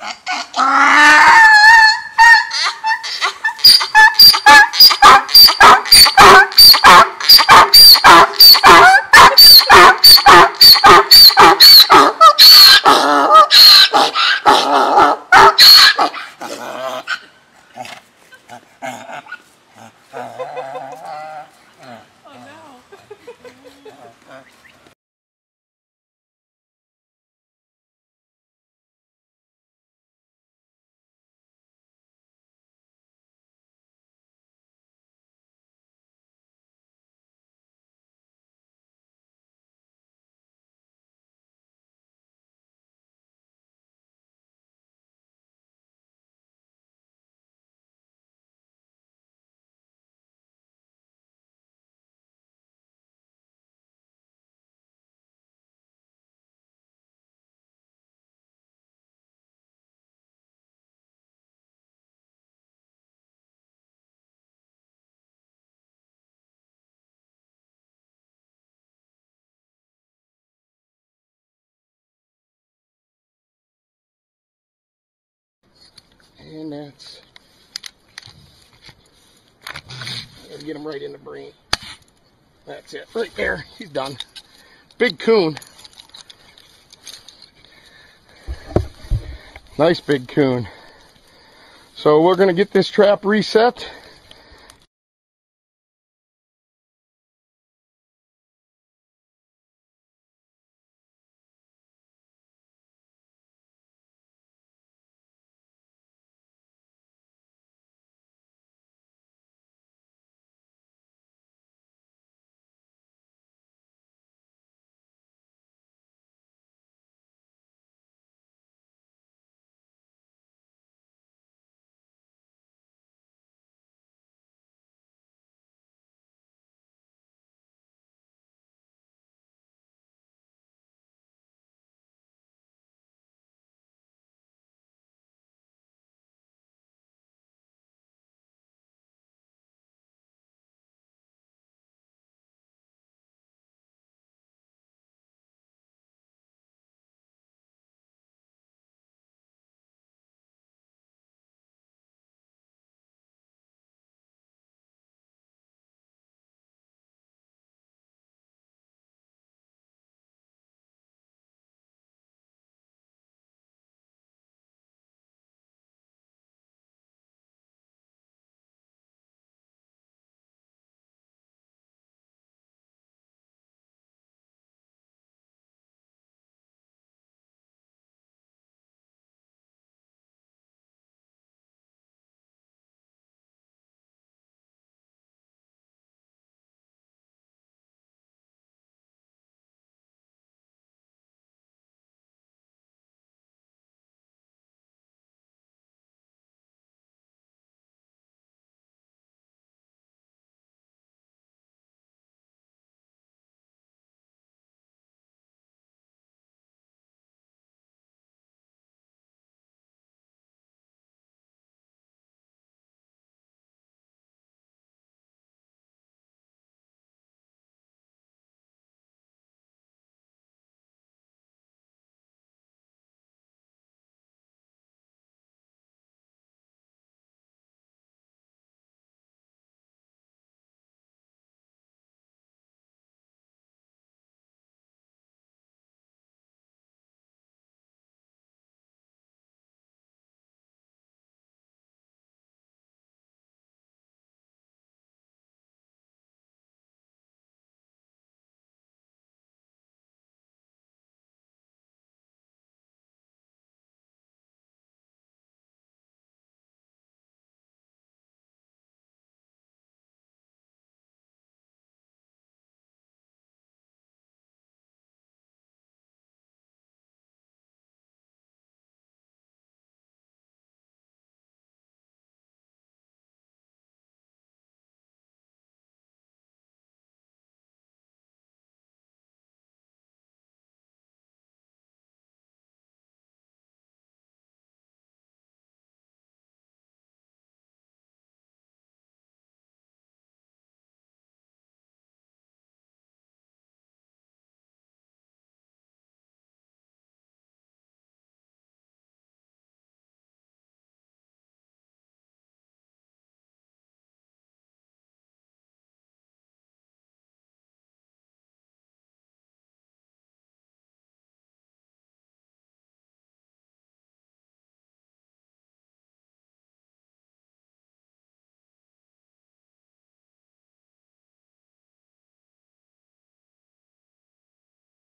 Ah! And that's. Get him right in the brain. That's it. Right there. He's done. Big coon. Nice big coon. So we're going to get this trap reset.